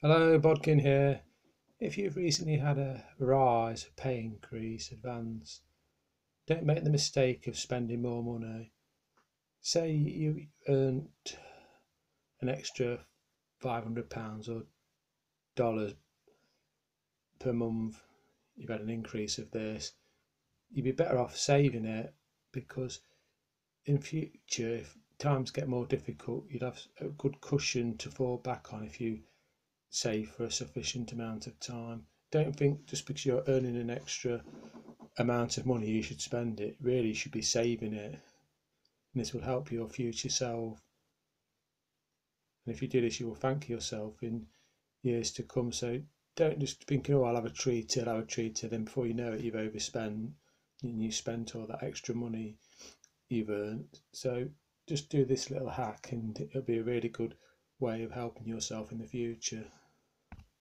Hello, Bodkind here. If you've recently had a rise, pay increase, advance, don't make the mistake of spending more money. Say you earned an extra £500 or dollars per month, you've had an increase of this, you'd be better off saving it because in future, if times get more difficult, you'd have a good cushion to fall back on if you save for a sufficient amount of time. Don't think just because you're earning an extra amount of money you should spend it. Really, you should be saving it. And this will help your future self. And if you do this, you will thank yourself in years to come. So don't just think, oh, I'll have a treat, I'll have a treat, then before you know it, you've overspent and you spent all that extra money you've earned. So just do this little hack and it'll be a really good way of helping yourself in the future.